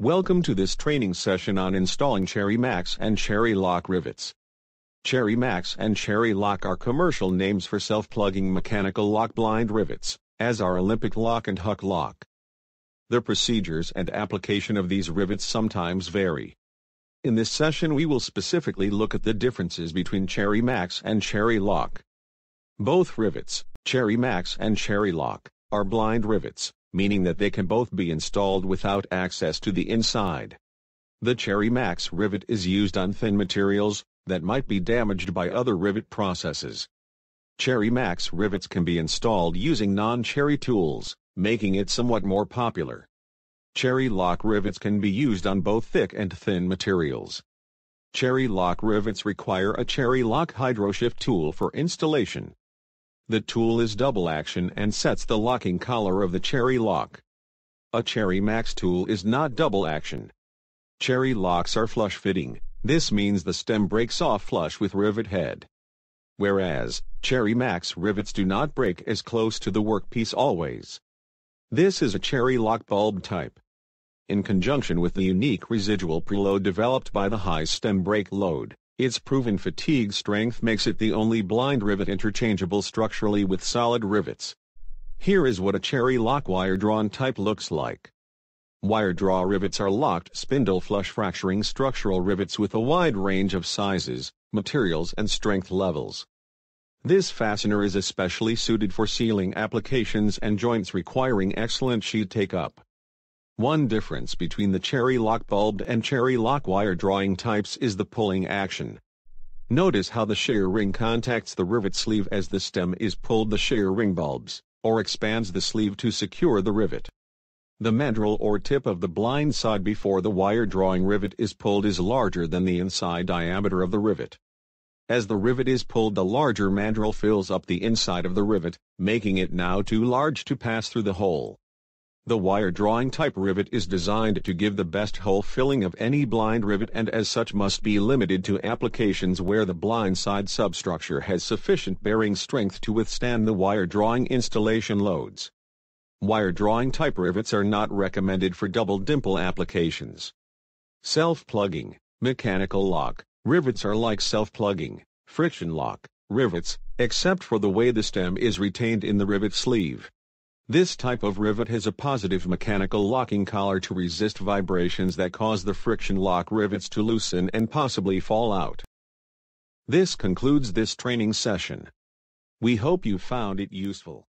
Welcome to this training session on installing Cherry Max and Cherry Lock rivets. Cherry Max and Cherry Lock are commercial names for self-plugging mechanical lock blind rivets, as are Olympic Lock and Huck Lock. The procedures and application of these rivets sometimes vary. In this session we will specifically look at the differences between Cherry Max and Cherry Lock. Both rivets, Cherry Max and Cherry Lock, are blind rivets, meaning that they can both be installed without access to the inside. The Cherry Max rivet is used on thin materials that might be damaged by other rivet processes. Cherry Max rivets can be installed using non-cherry tools, making it somewhat more popular. Cherry lock rivets can be used on both thick and thin materials. Cherry lock rivets require a cherry lock hydroshift tool for installation. The tool is double action and sets the locking collar of the cherry lock. A Cherry Max tool is not double action. Cherry locks are flush fitting, this means the stem breaks off flush with rivet head. Whereas, Cherry Max rivets do not break as close to the workpiece always. This is a cherry lock bulb type. In conjunction with the unique residual preload developed by the high stem break load, its proven fatigue strength makes it the only blind rivet interchangeable structurally with solid rivets. Here is what a cherry lock wire drawn type looks like. Wire draw rivets are locked spindle flush fracturing structural rivets with a wide range of sizes, materials and strength levels. This fastener is especially suited for sealing applications and joints requiring excellent sheet take-up. One difference between the cherry lock bulbed and cherry lock wire drawing types is the pulling action. Notice how the shear ring contacts the rivet sleeve as the stem is pulled the shear ring bulbs, or expands the sleeve to secure the rivet. The mandrel or tip of the blind side before the wire drawing rivet is pulled is larger than the inside diameter of the rivet. As the rivet is pulled the larger mandrel fills up the inside of the rivet, making it now too large to pass through the hole. The wire drawing type rivet is designed to give the best hole filling of any blind rivet and as such must be limited to applications where the blind side substructure has sufficient bearing strength to withstand the wire drawing installation loads. Wire drawing type rivets are not recommended for double dimple applications. Self-plugging, mechanical lock, rivets are like self-plugging, friction lock, rivets, except for the way the stem is retained in the rivet sleeve. This type of rivet has a positive mechanical locking collar to resist vibrations that cause the friction lock rivets to loosen and possibly fall out. This concludes this training session. We hope you found it useful.